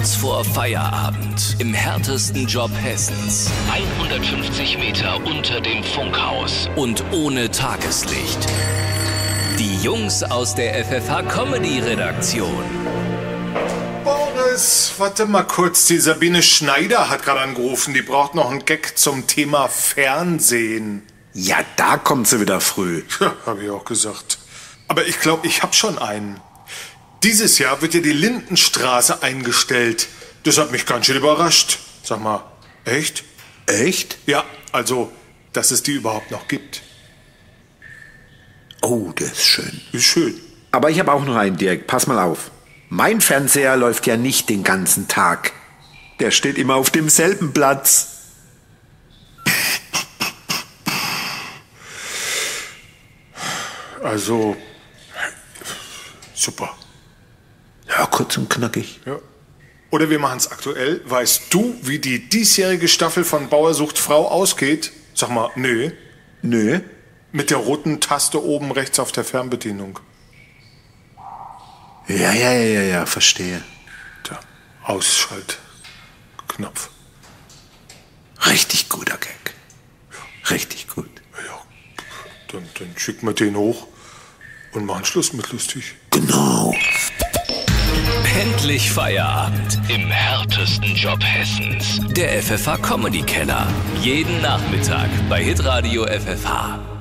Kurz vor Feierabend im härtesten Job Hessens. 150 Meter unter dem Funkhaus und ohne Tageslicht. Die Jungs aus der FFH Comedy Redaktion. Boris, warte mal kurz. Die Sabine Schneider hat gerade angerufen. Die braucht noch einen Gag zum Thema Fernsehen. Ja, da kommt sie wieder früh. Ja, habe ich auch gesagt. Aber ich glaube, ich habe schon einen. Dieses Jahr wird ja die Lindenstraße eingestellt. Das hat mich ganz schön überrascht. Sag mal, echt? Echt? Ja, also, dass es die überhaupt noch gibt. Oh, das ist schön. Ist schön. Aber ich habe auch noch einen, Dirk. Pass mal auf. Mein Fernseher läuft ja nicht den ganzen Tag. Der steht immer auf demselben Platz. Also, super. Ja, kurz und knackig. Ja. Oder wir machen es aktuell. Weißt du, wie die diesjährige Staffel von Bauer sucht Frau ausgeht? Sag mal, nö. Nö. Mit der roten Taste oben rechts auf der Fernbedienung. Ja, ja, ja, ja, ja, verstehe. Der Ausschaltknopf. Richtig guter Gag. Richtig gut. Ja, dann, dann schicken wir den hoch und machen Schluss mit lustig. Genau. Endlich Feierabend im härtesten Job Hessens. Der FFH Comedy Keller. Jeden Nachmittag bei Hitradio FFH.